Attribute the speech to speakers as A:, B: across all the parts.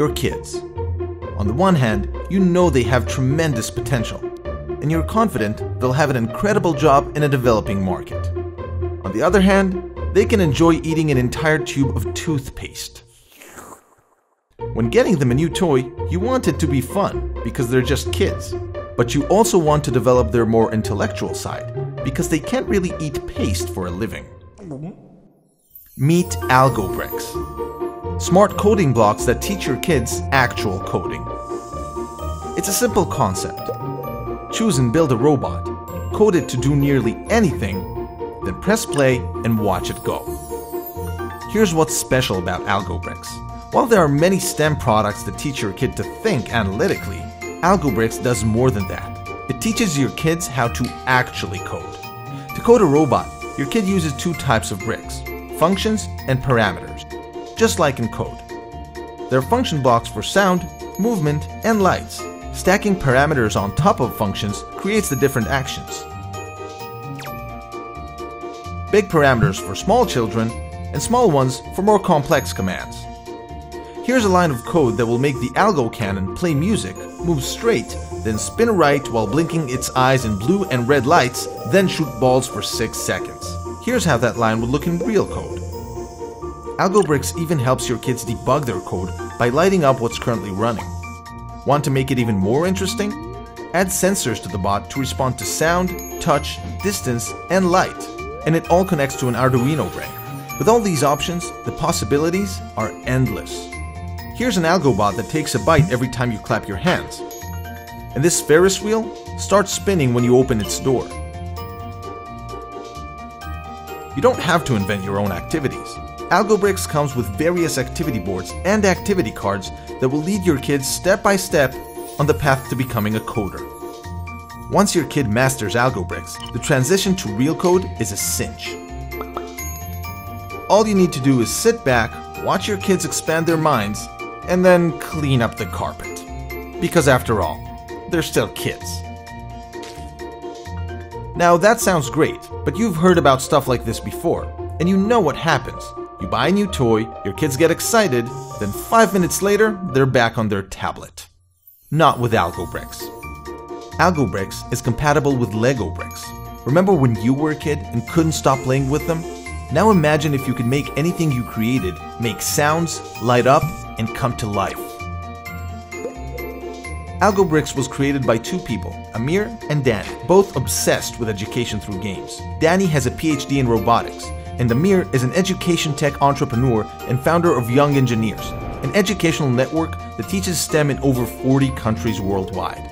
A: your kids. On the one hand, you know they have tremendous potential, and you're confident they'll have an incredible job in a developing market. On the other hand, they can enjoy eating an entire tube of toothpaste. When getting them a new toy, you want it to be fun because they're just kids. But you also want to develop their more intellectual side because they can't really eat paste for a living. Meet Algobrix. Smart coding blocks that teach your kids actual coding. It's a simple concept. Choose and build a robot, code it to do nearly anything, then press play and watch it go. Here's what's special about Algobrix. While there are many STEM products that teach your kid to think analytically, Algobrix does more than that. It teaches your kids how to actually code. To code a robot, your kid uses two types of bricks functions and parameters, just like in code. There are function blocks for sound, movement, and lights. Stacking parameters on top of functions creates the different actions. Big parameters for small children, and small ones for more complex commands. Here's a line of code that will make the algo cannon play music, move straight, then spin right while blinking its eyes in blue and red lights, then shoot balls for 6 seconds. Here's how that line would look in real code. Algobrix even helps your kids debug their code by lighting up what's currently running. Want to make it even more interesting? Add sensors to the bot to respond to sound, touch, distance, and light, and it all connects to an Arduino brain. With all these options, the possibilities are endless. Here's an AlgoBot that takes a bite every time you clap your hands. And this Ferris wheel starts spinning when you open its door. You don't have to invent your own activities. Algobrix comes with various activity boards and activity cards that will lead your kids step by step on the path to becoming a coder. Once your kid masters Algobrix, the transition to real code is a cinch. All you need to do is sit back, watch your kids expand their minds, and then clean up the carpet. Because after all, they're still kids. Now that sounds great, but you've heard about stuff like this before, and you know what happens. You buy a new toy, your kids get excited, then five minutes later, they're back on their tablet. Not with Algobrix. Algobrix is compatible with Lego bricks. Remember when you were a kid and couldn't stop playing with them? Now imagine if you could make anything you created make sounds, light up, and come to life. Algobrix was created by two people, Amir and Danny, both obsessed with education through games. Danny has a PhD in robotics, and Amir is an education tech entrepreneur and founder of Young Engineers, an educational network that teaches STEM in over 40 countries worldwide.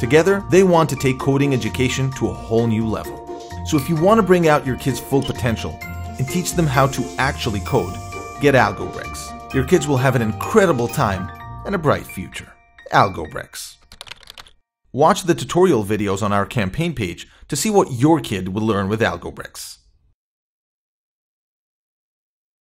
A: Together, they want to take coding education to a whole new level. So if you want to bring out your kids' full potential and teach them how to actually code, get Algobrix. Your kids will have an incredible time and a bright future. Algobrix. Watch the tutorial videos on our campaign page to see what your kid will learn with Algobrix.